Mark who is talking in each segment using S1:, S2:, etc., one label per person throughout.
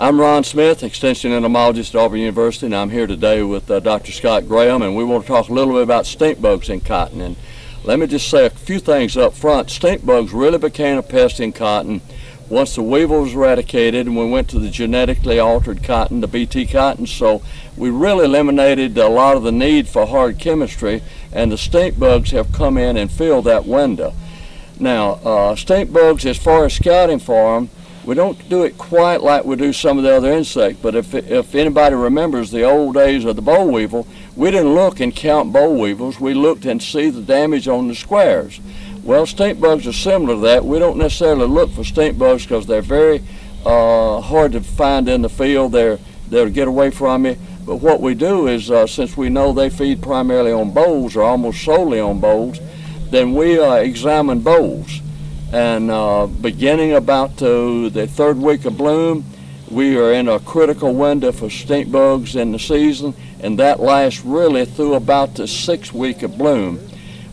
S1: I'm Ron Smith, Extension Entomologist at Auburn University, and I'm here today with uh, Dr. Scott Graham, and we want to talk a little bit about stink bugs in cotton. And let me just say a few things up front. Stink bugs really became a pest in cotton once the weevil was eradicated and we went to the genetically altered cotton, the BT cotton. So we really eliminated a lot of the need for hard chemistry, and the stink bugs have come in and filled that window. Now, uh, stink bugs, as far as scouting for them, we don't do it quite like we do some of the other insects, but if, if anybody remembers the old days of the boll weevil, we didn't look and count boll weevils. We looked and see the damage on the squares. Well, stink bugs are similar to that. We don't necessarily look for stink bugs because they're very uh, hard to find in the field. They're, they'll get away from you. But what we do is, uh, since we know they feed primarily on bolls or almost solely on bolls, then we uh, examine bolls and uh, beginning about to the third week of bloom, we are in a critical window for stink bugs in the season, and that lasts really through about the sixth week of bloom.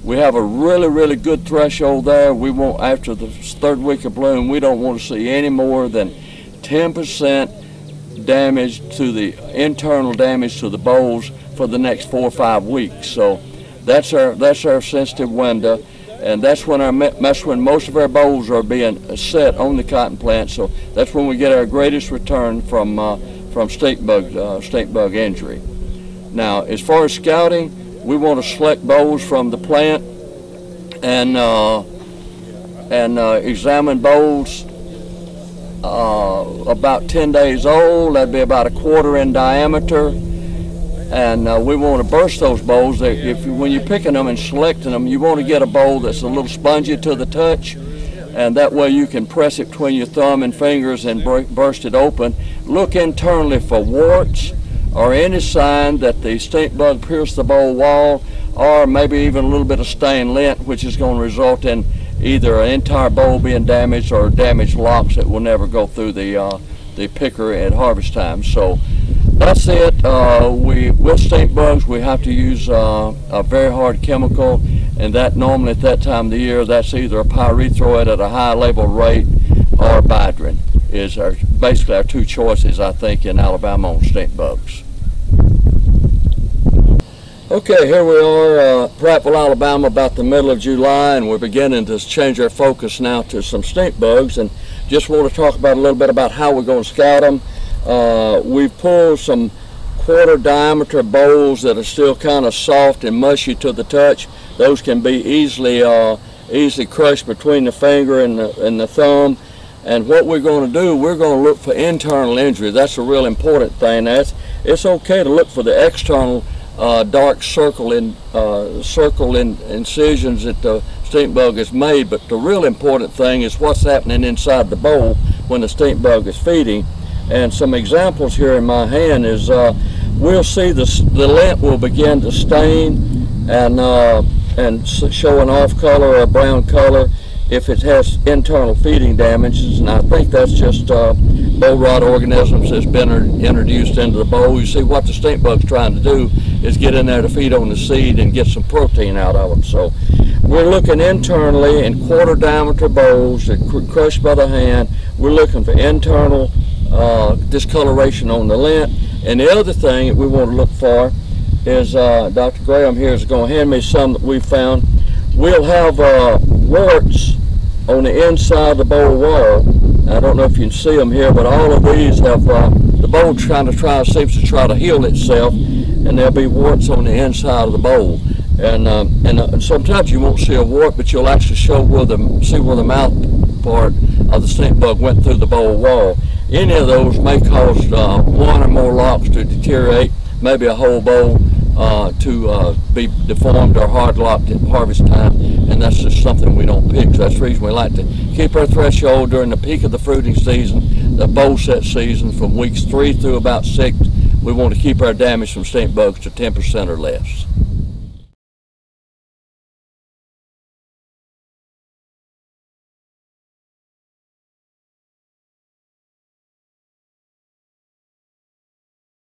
S1: We have a really, really good threshold there. We want, after the third week of bloom, we don't want to see any more than 10% damage to the internal damage to the bolls for the next four or five weeks. So that's our, that's our sensitive window and that's when our that's when most of our bolls are being set on the cotton plant. So that's when we get our greatest return from uh, from stink bug uh, stink bug injury. Now, as far as scouting, we want to select bolls from the plant and uh, and uh, examine bolls uh, about 10 days old. That'd be about a quarter in diameter and uh, we want to burst those bolls. If when you're picking them and selecting them, you want to get a boll that's a little spongy to the touch, and that way you can press it between your thumb and fingers and burst it open. Look internally for warts or any sign that the stink bug pierced the boll wall, or maybe even a little bit of stained lint, which is going to result in either an entire boll being damaged or damaged locks that will never go through the uh, the picker at harvest time. So that's it. Uh, we with stink bugs we have to use uh, a very hard chemical, and that normally at that time of the year that's either a pyrethroid at a high level rate or Bidrin is our basically our two choices I think in Alabama on stink bugs. Okay, here we are, uh, Prattville, Alabama, about the middle of July, and we're beginning to change our focus now to some stink bugs, and just want to talk about a little bit about how we're going to scout them. Uh, we pulled some quarter diameter bolls that are still kind of soft and mushy to the touch. Those can be easily uh, easily crushed between the finger and the, and the thumb. And what we're going to do, we're going to look for internal injury. That's a real important thing. That's, it's okay to look for the external uh, dark circle in uh, circle in incisions that the stink bug has made, but the real important thing is what's happening inside the boll when the stink bug is feeding. And some examples here in my hand is uh, we'll see the, the lint will begin to stain and, uh, and show an off color or a brown color if it has internal feeding damages. And I think that's just uh, rot organisms that's been introduced into the boll. You see what the stink bug's trying to do is get in there to feed on the seed and get some protein out of them. So we're looking internally in quarter diameter bolls that crushed by the hand. We're looking for internal uh, discoloration on the lint. And the other thing that we want to look for is uh, Dr. Graham here is going to hand me some that we found. We'll have uh, warts on the inside of the boll wall. I don't know if you can see them here, but all of these have, uh, the boll trying to try, seems to try to heal itself, and there'll be warts on the inside of the boll. And, um, and uh, sometimes you won't see a wart, but you'll actually show where the, see where the mouth part of the stink bug went through the boll wall. Any of those may cause uh, one or more locks to deteriorate, maybe a whole boll uh, to uh, be deformed or hard locked at harvest time, and that's just something we don't pick. So that's the reason we like to keep our threshold during the peak of the fruiting season, the boll set season from weeks three through about six. We want to keep our damage from stink bugs to 10% or less.